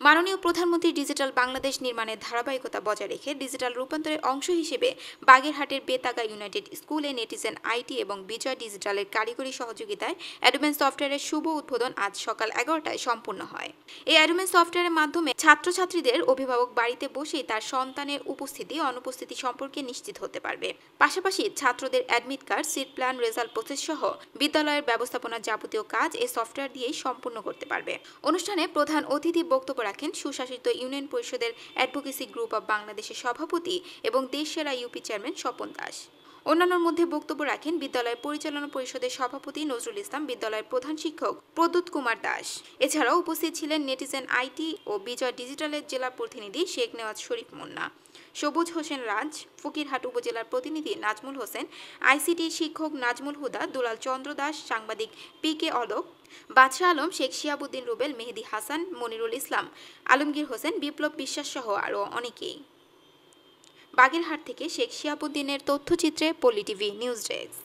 মাননীয় প্রধানমন্ত্রী ডিজিটাল বাংলাদেশ নির্মাণের ধারাবাহিকতা বজায় রেখে ডিজিটাল রূপান্তরের অংশ হিসেবে বাগেরহাটের বেতাগা ইউনাইটেড স্কুলে নেটিজেন আইটি এবং বিজয় ডিজিটালের কারিগরি সহযোগিতায় অ্যাডোমেন্স সফটওয়্যারের শুভ উদ্বোধন আজ সকাল এগারোটায় সম্পূর্ণ হয়। এই অ্যাডোমেন্স সফটওয়্যারের মাধ্যমে ছাত্রছাত্রীদের অভিভাবক বাড়িতে বসেই তার সন্তানের উপস্থিতি, অনুপস্থিতি সম্পর্কে নিশ্চিত হতে পারবে। পাশাপাশি ছাত্রদের admit card, seat plan, result process সহ বিদ্যালয়ের ব্যবস্থাপনার যাবতীয় কাজ এই সফটওয়্যার দিয়েই সম্পূর্ণ করতে পারবে। অনুষ্ঠানে প্রধান অতিথি বক্তব্য রাখেন সুশাসিত ইউনিয়ন পরিষদের অ্যাডভোকেসি গ্রুপ অব বাংলাদেশের সভাপতি এবং দেশ সেরা ইউপি চেয়ারম্যান স্বপন দাস। অন্যান্যর মধ্যে বক্তব্য রাখেন বিদ্যালয় পরিচালনা পরিষদের সভাপতি নজরুল ইসলাম, বিদ্যালয়ের প্রধান শিক্ষক প্রদ্যুৎ কুমার দাস। এছাড়াও উপস্থিত ছিলেন নেটিজেন আইটি ও বিজয় ডিজিটালের জেলা প্রতিনিধি শেখ নেওয়াজ শরীফ মুন্না, সবুজ হোসেন রাজ, ফকিরহাট উপজেলার প্রতিনিধি নাজমুল হোসেন, আইসিটি শিক্ষক নাজমুল হুদা, দুলাল চন্দ্র দাস, সাংবাদিক পি কে অলোক, বাদশাহ আলম, শেখ শিয়াবুদ্দিন রুবেল, মেহেদি হাসান, মনিরুল ইসলাম, আলমগীর হোসেন, বিপ্লব বিশ্বাস সহ আরও অনেকেই। বাগেরহাট থেকে শেখ শিয়াবুদ্দিনের তথ্যচিত্রে পলিটিভি টিভি নিউজ ডেস্ক।